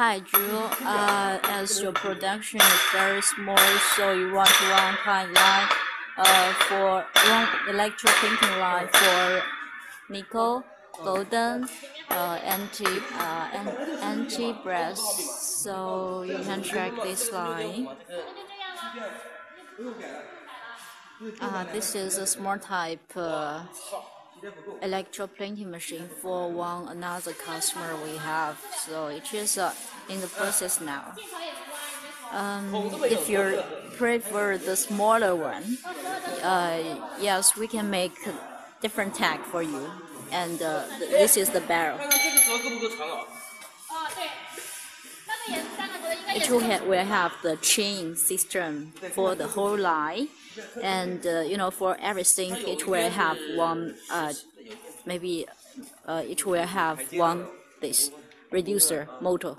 Hi, Drew. Uh, as your production is very small, so you want one kind line uh, for one electroplating line for nickel, golden, uh, anti uh, anti brass. So you can check this line. Uh, this is a small type. Uh, electroplating machine for one another customer we have. So it is uh, in the process now. Um, if you prefer the smaller one uh, yes we can make different tag for you. And uh, th this is the barrel it will, ha will have the chain system for the whole line. And uh, you know for everything it will have one uh, maybe uh, it will have one this reducer motor.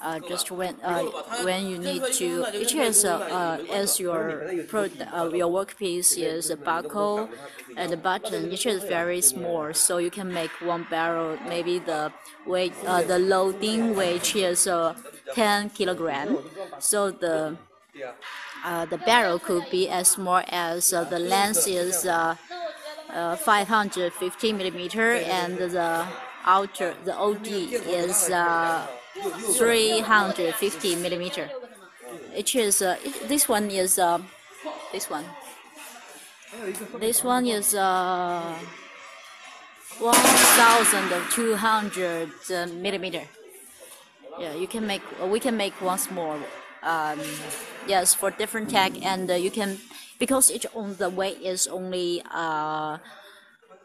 Uh, just when uh, when you need to it is uh, uh, as your uh, your workpiece is a buckle and the button it is very small. So you can make one barrel maybe the weight uh, the loading weight is uh, 10 kilogram so the uh, the barrel could be as small as uh, the length is uh, uh 550 millimeter and the outer the OD is uh, 350 millimeter. It is uh, this one is this one. This one is uh, 1,200 millimeter. Yeah, you can make. we can make once more um, yes for different tag and uh, you can because each on the weight is only uh,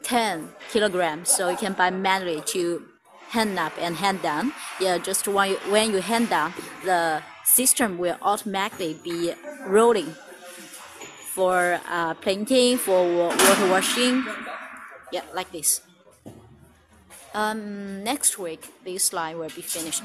10 kilograms so you can buy manually to hand up and hand down. Yeah just when you, when you hand down the system will automatically be rolling for uh, painting for water washing. Yeah like this. Um, next week this line will be finished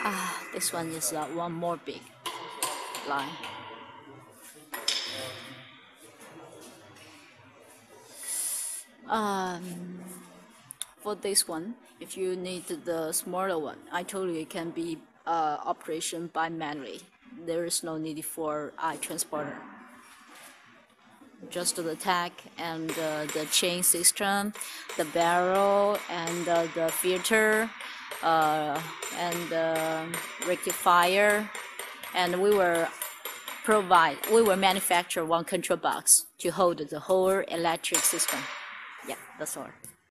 Ah, this one is uh, one more big line. Um, for this one, if you need the smaller one, I told you it can be uh, operation by manually. There is no need for eye transporter. Just the tag and uh, the chain system, the barrel and uh, the filter uh, and uh, rectifier. And we will provide we will manufacture one control box to hold the whole electric system. Yeah that's all